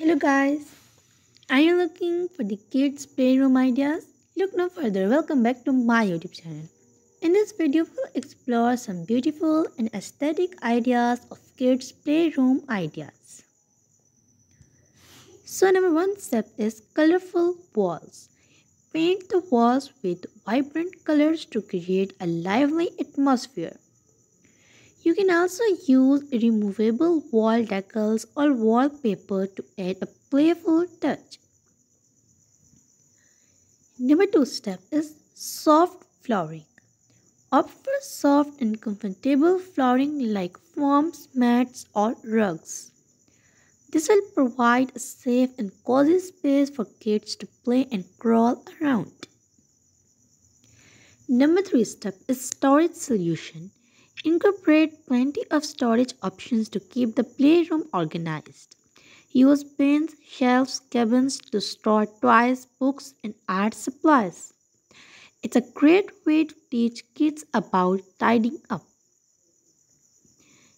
Hello guys, are you looking for the kids playroom ideas? Look no further, welcome back to my YouTube channel. In this video, we'll explore some beautiful and aesthetic ideas of kids playroom ideas. So number one step is colorful walls. Paint the walls with vibrant colors to create a lively atmosphere. You can also use removable wall decals or wallpaper to add a playful touch. Number two step is soft flooring. Opt for soft and comfortable flooring like foams, mats or rugs. This will provide a safe and cozy space for kids to play and crawl around. Number 3 step is storage solution. Incorporate plenty of storage options to keep the playroom organized. Use bins, shelves, cabins to store toys, books, and art supplies. It's a great way to teach kids about tidying up.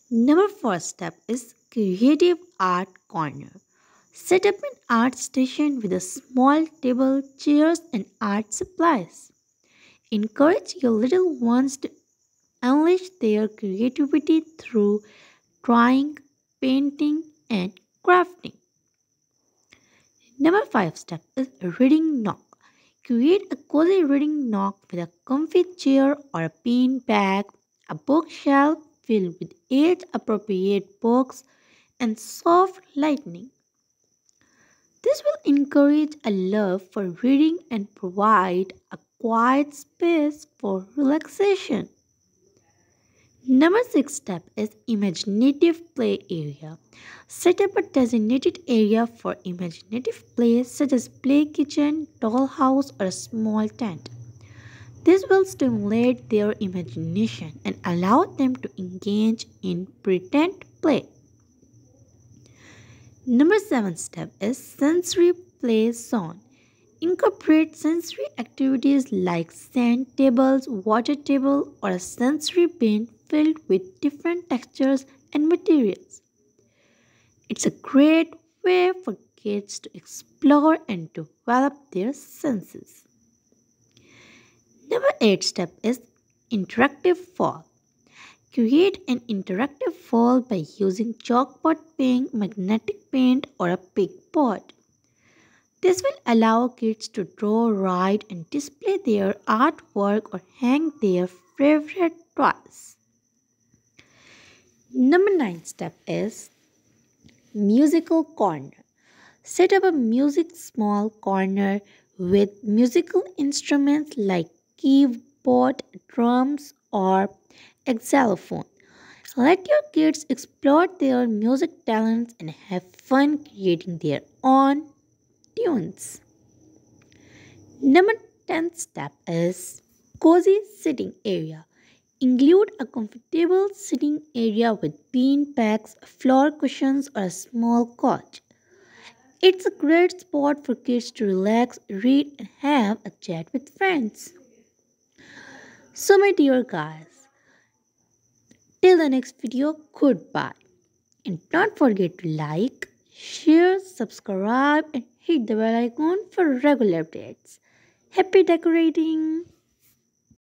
Number four step is Creative Art Corner. Set up an art station with a small table, chairs, and art supplies. Encourage your little ones to unleash their creativity through drawing, painting, and crafting. Number 5 step is reading nook. Create a cozy reading nook with a comfy chair or a bean bag, a bookshelf filled with age appropriate books, and soft lighting. This will encourage a love for reading and provide a quiet space for relaxation. Number six step is imaginative play area. Set up a designated area for imaginative play such as play kitchen, dollhouse or a small tent. This will stimulate their imagination and allow them to engage in pretend play. Number 7 step is sensory play zone. Incorporate sensory activities like sand tables, water table or a sensory bin filled with different textures and materials. It's a great way for kids to explore and develop their senses. Number 8 step is interactive fall. Create an interactive fall by using chalkboard paint, magnetic paint or a board. This will allow kids to draw, write and display their artwork or hang their favorite toys. Number 9 step is musical corner. Set up a music small corner with musical instruments like keyboard, drums or xylophone. Let your kids explore their music talents and have fun creating their own tunes. Number 10 step is cozy sitting area. Include a comfortable sitting area with bean bags, floor cushions, or a small couch. It's a great spot for kids to relax, read, and have a chat with friends. So, my dear guys, till the next video, goodbye. And don't forget to like, share, subscribe, and hit the bell icon for regular updates. Happy decorating!